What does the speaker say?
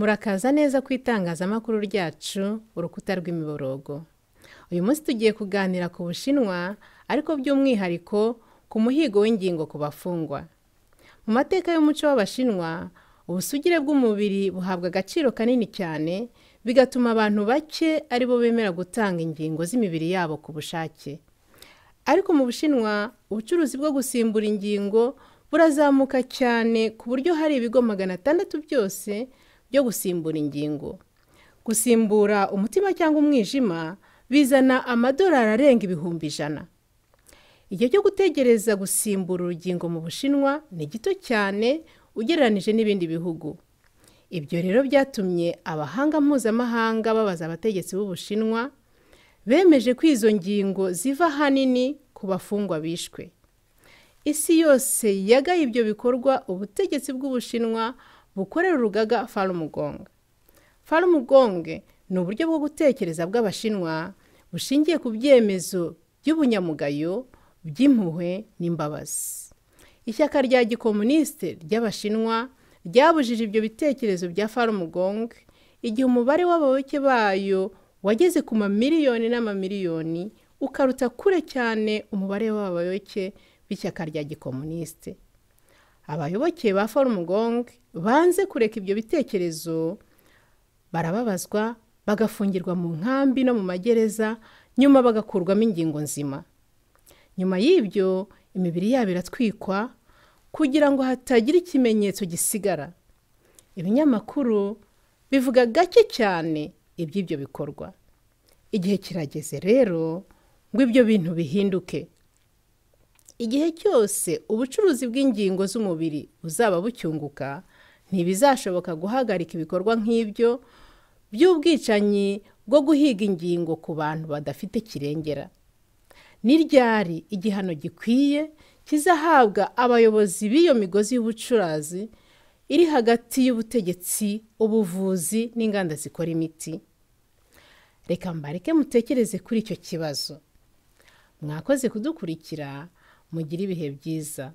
murakaza neza ku itangazamakuru ryacu urukuta rw'imiborogo. Uyu munsi tugiye kuganira ku bushinwa ariko by'umwihariko ku muhigo w'ingingo ku bafungwa. Mu mateka y'umuco w'abashinwa ubusugire bw'umubiri buhabwa agaciro kanini cyane bigatuma abantu bake ari bo bemera gutanga ingingo z'imibiri yabo ku bushake. Ariko mu bushinwa ubucuruzi bwo gusimbura ingingo burazamuka cyane ku buryo hari ibigo magana atandatu byose byo gusimbura ingingo. Gusimbura umutima cyangwa umwijima bizana amadolari arenga ibihumbi ijana. Igihe cyo gutegereza gusimbura urugingo mu bushinwa ni gito cyane ugereranije n'ibindi bihugu. Ibyo rero byatumye abahanga mpuzamahanga babaza abategetsi b'ubushinwa bemeje ko izo ngingo ziva ahanini ku bafungwa bishwe. Isi yose yagaye ibyo bikorwa ubutegetsi bw'ubushinwa bukorera urugaga farumugong farumugong ni uburyo bwo gutekereza bw'abashinwa bushingiye ku byemezo by'ubunyamugayo by'impuhwe n'imbabazi. Ishyaka rya gikomunisite ry'abashinwa ryabujije ibyo bitekerezo bya farumugong igihe umubare w'abayoboke bayo wageze ku mamiliyoni n'amamiliyoni ukaruta kure cyane umubare w'abayoboke b'ishyaka rya gikomunisite abayoboke ba farumugong banze kureka ibyo bitekerezo barababazwa bagafungirwa mu nkambi no mu magereza nyuma bagakurwamo ingingo nzima. Nyuma y'ibyo imibiri yabo iratwikwa kugira ngo hatagira ikimenyetso gisigara. Ibinyamakuru bivuga gake cyane iby'ibyo bikorwa. Igihe kirageze rero ngo ibyo bintu bihinduke. Igihe cyose ubucuruzi bw'ingingo z'umubiri buzaba bucyunguka ntibizashoboka guhagarika ibikorwa nk'ibyo by'ubwicanyi bwo guhiga ingingo ku bantu badafite kirengera. N'iryari igihano gikwiye kizahabwa abayobozi b'iyo migozi y'ubucuruzi iri hagati y'ubutegetsi ubuvuzi n'inganda zikora imiti? Reka mbareke mutekereze kuri icyo kibazo. Mwakoze kudukurikira mugire ibihe byiza.